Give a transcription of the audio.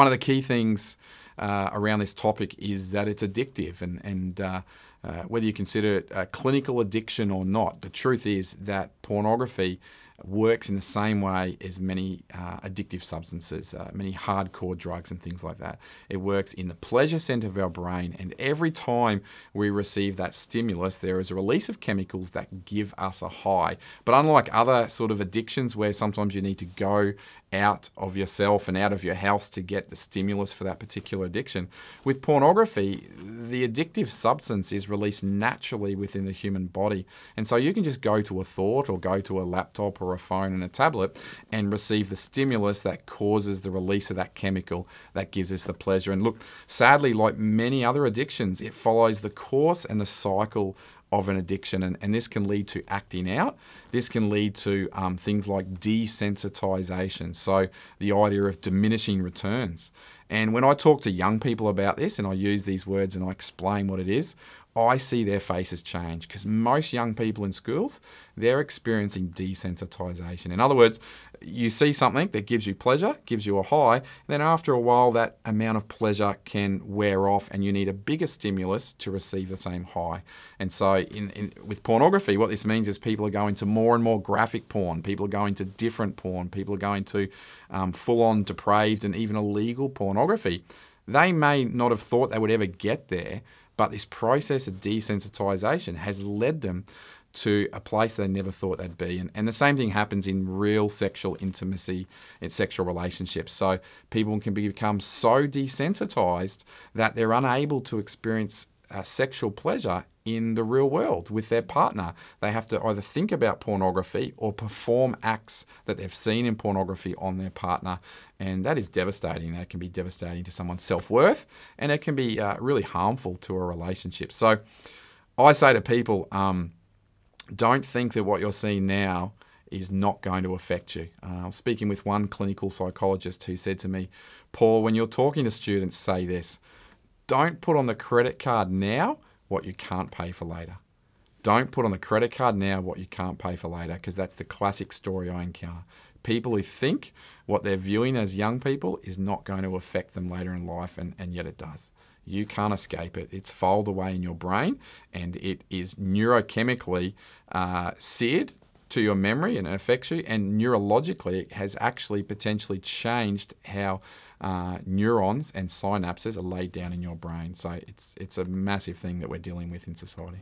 one of the key things uh, around this topic is that it's addictive, and and uh, uh, whether you consider it a clinical addiction or not, the truth is that pornography works in the same way as many uh, addictive substances, uh, many hardcore drugs and things like that. It works in the pleasure center of our brain, and every time we receive that stimulus, there is a release of chemicals that give us a high. But unlike other sort of addictions where sometimes you need to go out of yourself and out of your house to get the stimulus for that particular addiction. With pornography, the addictive substance is released naturally within the human body. And so you can just go to a thought or go to a laptop or a phone and a tablet and receive the stimulus that causes the release of that chemical that gives us the pleasure. And look, sadly, like many other addictions, it follows the course and the cycle of an addiction, and, and this can lead to acting out. This can lead to um, things like desensitization, so the idea of diminishing returns. And when I talk to young people about this, and I use these words and I explain what it is, I see their faces change because most young people in schools, they're experiencing desensitization. In other words, you see something that gives you pleasure, gives you a high, then after a while that amount of pleasure can wear off and you need a bigger stimulus to receive the same high. And so in, in with pornography, what this means is people are going to more and more graphic porn, people are going to different porn, people are going to um, full-on depraved and even illegal pornography. They may not have thought they would ever get there, but this process of desensitization has led them to a place they never thought they'd be. And, and the same thing happens in real sexual intimacy in sexual relationships. So people can become so desensitized that they're unable to experience uh, sexual pleasure in the real world with their partner. They have to either think about pornography or perform acts that they've seen in pornography on their partner. And that is devastating. That can be devastating to someone's self worth and it can be uh, really harmful to a relationship. So I say to people, um, don't think that what you're seeing now is not going to affect you. Uh, I was speaking with one clinical psychologist who said to me, Paul, when you're talking to students, say this don't put on the credit card now what you can't pay for later. Don't put on the credit card now what you can't pay for later, because that's the classic story I encounter. People who think what they're viewing as young people is not going to affect them later in life, and, and yet it does. You can't escape it. It's filed away in your brain, and it is neurochemically uh, seared to your memory and it affects you. And neurologically, it has actually potentially changed how uh, neurons and synapses are laid down in your brain. So it's, it's a massive thing that we're dealing with in society.